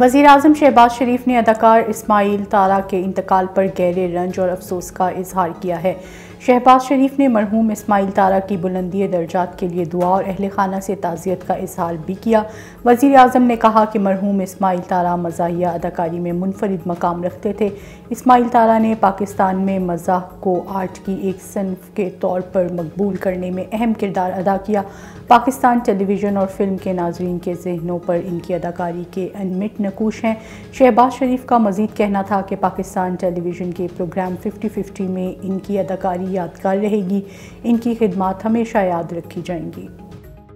वज़ीर अजम शहबाज शरीफ ने अदाकार इसमाइल तारा के इंतकाल पर गहरे रंज और अफसोस का इजहार किया है। शहबाज शरीफ ने मरहूम इसमाइल तारा की बुलंदी दर्जात के लिए दुआ और अहल खाना से ताज़ियत का इजहार भी किया। वज़ी अजम ने कहा कि मरहूम इसमाइल तारा मजाहिया अदाकारी में मुनफरद मकाम रखते थे। इसमाइल तारा ने पाकिस्तान में मज़ाह को आर्ट की एक सनफ के तौर पर मकबूल करने में अहम किरदार अदा किया। पाकिस्तान टेलीविज़न और फ़िल्म के नाजरन के जहनों पर इनकी अदाकारी के अनमिट नकूश हैं। शहबाज शरीफ का मजीद कहना था कि पाकिस्तान टेलीविज़न के प्रोग्राम फिफ्टी फिफ्टी में इनकी अदाकारी यादगार रहेगी। इनकी खिदमत हमेशा याद रखी जाएँगी।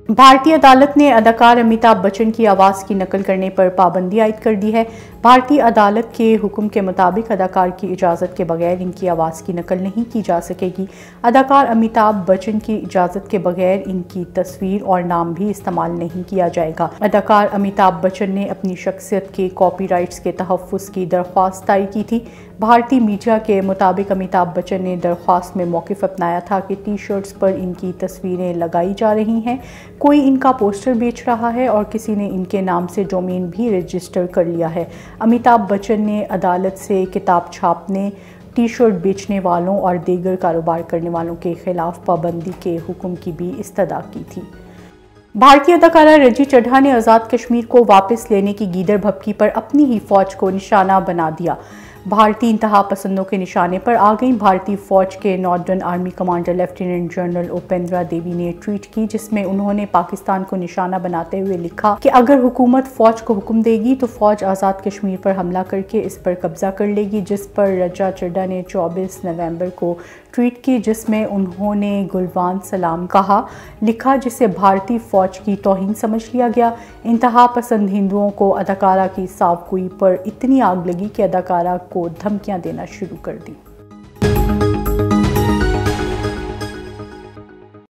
भारतीय अदालत ने अदाकार अमिताभ बच्चन की आवाज़ की नकल करने पर पाबंदी आयद कर दी है। भारतीय अदालत के हुक्म के मुताबिक अदाकार की इजाज़त के बगैर इनकी आवाज़ की नकल नहीं की जा सकेगी। अदाकार अमिताभ बच्चन की इजाज़त के बगैर इनकी तस्वीर और नाम भी इस्तेमाल नहीं किया जाएगा। अदाकार अमिताभ बच्चन ने अपनी शख्सियत के कॉपी के तहफ़ की दरख्वास्त दायर की थी। भारतीय मीडिया के मुताबिक अमिताभ बच्चन ने दरख्वास्त में मौक़ अपनाया था कि टी शर्ट्स पर इनकी तस्वीरें लगाई जा रही हैं। कोई इनका पोस्टर बेच रहा है और किसी ने इनके नाम से डोमेन भी रजिस्टर कर लिया है। अमिताभ बच्चन ने अदालत से किताब छापने टी शर्ट बेचने वालों और दीगर कारोबार करने वालों के खिलाफ पाबंदी के हुक्म की भी इस्तदा की थी। भारतीय अदाकारा रज़ी चड्ढा ने आज़ाद कश्मीर को वापस लेने की गीदर भपकी पर अपनी ही फौज को निशाना बना दिया। भारतीय इंतहा पसंदों के निशाने पर आ गई। भारतीय फौज के northern army commander lieutenant general Upendra Devi ने ट्वीट की, जिसमें उन्होंने पाकिस्तान को निशाना बनाते हुए लिखा कि अगर हुकूमत फौज को हुक्म देगी तो फौज आज़ाद कश्मीर पर हमला करके इस पर कब्जा कर लेगी, जिस पर रजा चड्डा ने 24 नवंबर को ट्वीट की, जिसमें उन्होंने गुलवान सलाम कहा, लिखा, जिसे भारतीय फौज की तोहिन समझ लिया गया। इंतहा पसंद हिंदुओं को अदाकारा की सावकुई पर इतनी आग लगी कि अदाकारा को धमकियाँ देना शुरू कर दी।